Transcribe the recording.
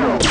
you